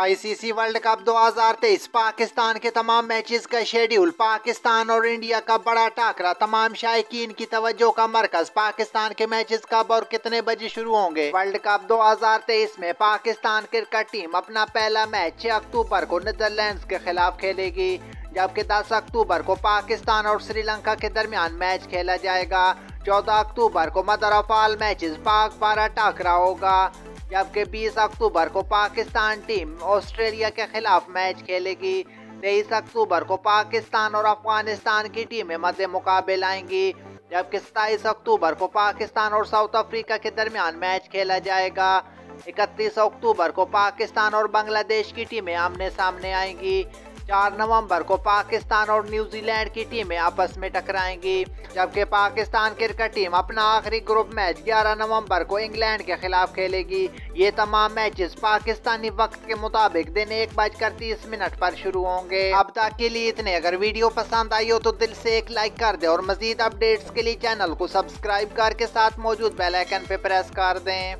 ICC world cup 2023 Pakistan के तमाम matches का शेड्यूल पाकिस्तान और इंडिया का बड़ा टाकरा, तमाम शायकीन की तवज्जो का मरकज, पाकिस्तान के मैचेस कब और कितने बजे शुरू होंगे? वर्ल्ड कप 2023 में पाकिस्तान क्रिकेट टीम अपना पहला मैच 6 अक्टूबर को नीदरलैंड के खिलाफ खेलेगी, जबकि 10 अक्टूबर को पाकिस्तान और श्रीलंका के दरमियान मैच खेला जाएगा। 14 अक्टूबर को मदर ऑफ़ ऑल मैचेस पाक पारा टाकरा होगा। जबकि 20 अक्टूबर को पाकिस्तान टीम ऑस्ट्रेलिया के खिलाफ मैच खेलेगी। तेईस अक्टूबर को पाकिस्तान और अफ़गानिस्तान की टीमें मध्य मुकाबले आएँगी। जबकि सताईस अक्टूबर को पाकिस्तान और साउथ अफ्रीका के दरमियान मैच खेला जाएगा। इकतीस अक्टूबर को पाकिस्तान और बांग्लादेश की टीमें आमने सामने आएँगी। चार नवंबर को पाकिस्तान और न्यूजीलैंड की टीमें आपस में टकराएँगी, जबकि पाकिस्तान क्रिकेट टीम अपना आखिरी ग्रुप मैच 11 नवंबर को इंग्लैंड के खिलाफ खेलेगी। ये तमाम मैचेस पाकिस्तानी वक्त के मुताबिक दिन एक बजकर तीस मिनट पर शुरू होंगे। अब तक के लिए इतने। अगर वीडियो पसंद आई हो तो दिल से एक लाइक कर दे और मजीद अपडेट्स के लिए चैनल को सब्सक्राइब करके साथ मौजूद बेलाइकन पे प्रेस कर दें।